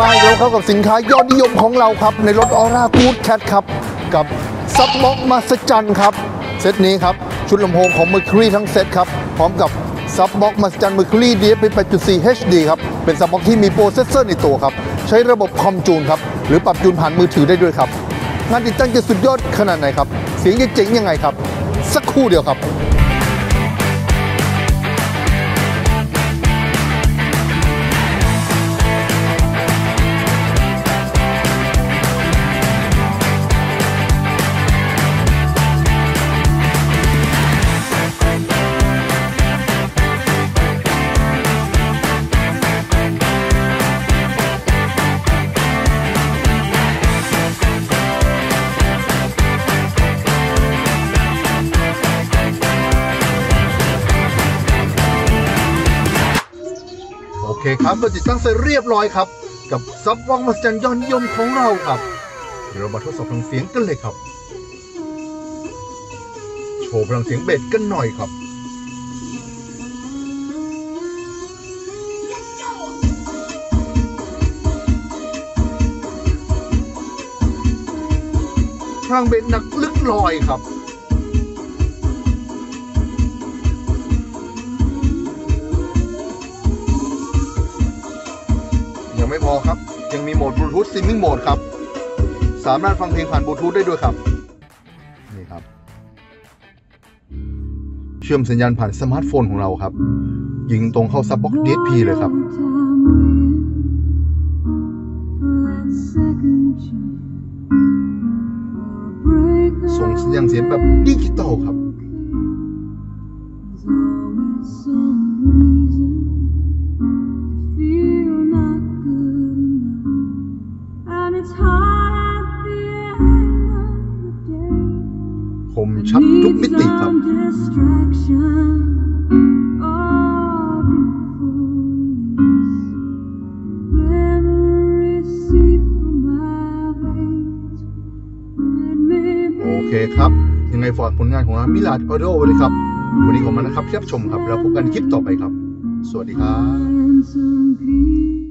มาแล้วครับกับสินค้ายอดนิยมของเราครับ ในรถ ORA Good Cat ครับ กับ subbox มหัศจรรย์ครับ เซตนี้ครับ ชุดลำโพงของ Mercury ทั้งเซตครับ พร้อมกับซับม็อกมาสจัน Mercury DSP 8.4 HD ครับ เป็น subbox ที่มี processor ในตัวครับ ใช้ระบบคอมจูนครับ หรือปรับจูนผ่านมือถือได้ด้วยครับ งานติดตั้งจะสุดยอดขนาดไหนครับ เสียงจะเจ๋งยังไงครับ สักครู่เดียวครับ โอเคครับเราติดตั้งเสร็จเรียบร้อยครับ กับซับวังมหัศจรรย์ยอดนิยมของเราครับเดี๋ยวเรามาทดสอบพลังเสียงกันเลยครับ โชว์พลังเสียงเบสกันหน่อยครับพลังเบสหนักลึกลอยครับ ไม่พอครับ ยังมีโหมดบลูทูธ streaming mode ครับ สามารถฟังเพลงผ่านบลูทูธได้ด้วยครับ นี่ครับ เชื่อมสัญญาณผ่านสมาร์ทโฟนของเราครับ ยิงตรงเข้า subbox DSP เลยครับ ส่งสัญญาณเสียงแบบดิจิตอลครับ คมชัดทุกมิติครับ โอเคครับ ยังไงฝากผลงานของร้านมิลาดออโดไว้เลยครับ วันนี้ขอบคุณนะครับเที่รับชมครับ แล้วพบกันคลิปต่อไปครับ สวัสดีครับ